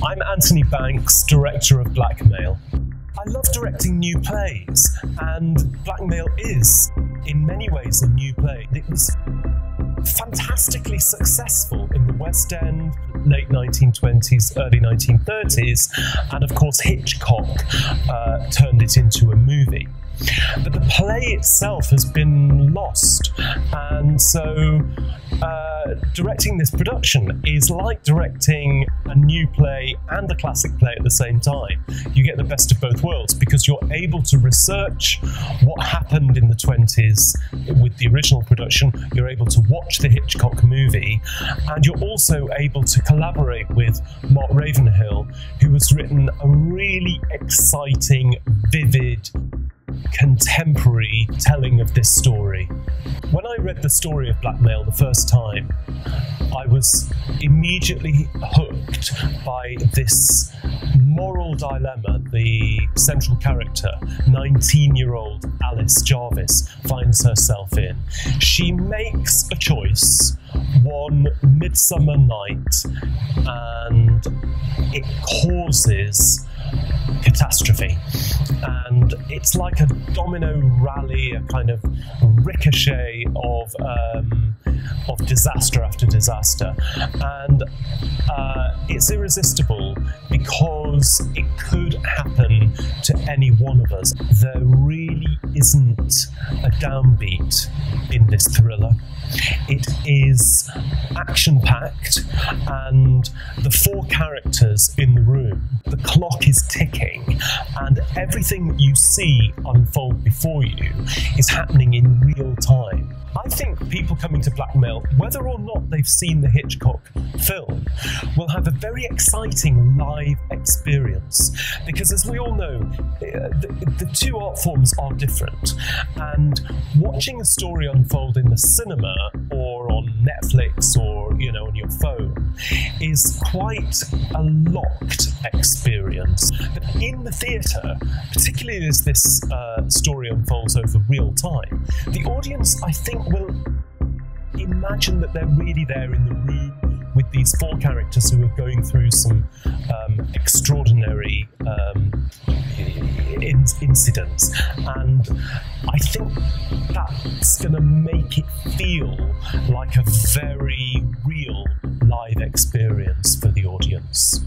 I'm Anthony Banks, director of Blackmail. I love directing new plays, and Blackmail is, in many ways, a new play. It was fantastically successful in the West End, late 1920s, early 1930s, and of course, Hitchcock uh, turned it into a movie. But the play itself has been lost, and so uh, directing this production is like directing a new play and a classic play at the same time. You get the best of both worlds because you're able to research what happened in the 20s with the original production, you're able to watch the Hitchcock movie, and you're also able to collaborate with Mark Ravenhill, who has written a really exciting, vivid, contemporary telling of this story. When I read the story of Blackmail the first time, I was immediately hooked by this moral dilemma the central character, 19 year old Alice Jarvis, finds herself in. She makes a choice one midsummer night and it causes catastrophe. And it's like a domino rally, a kind of ricochet of um, of disaster after disaster, and uh, it's irresistible because it could happen to any one of us. There really isn't a downbeat in this thriller. It is action packed, and the four characters in the room, the clock is ticking, and everything you see unfold before you is happening in real time. I think people coming to Blackmail, whether or not they've seen the Hitchcock film, will have a very exciting live experience. Because as we all know, uh, the, the two art forms are different. And watching a story unfold in the cinema or on Netflix or, you know, on your phone is quite a locked experience. In the theatre, particularly as this uh, story unfolds over real time, the audience, I think, will imagine that they're really there in the room with these four characters who are going through some um, extraordinary um, in- incidents. And I think that's going to make it feel like a very real live experience for the audience.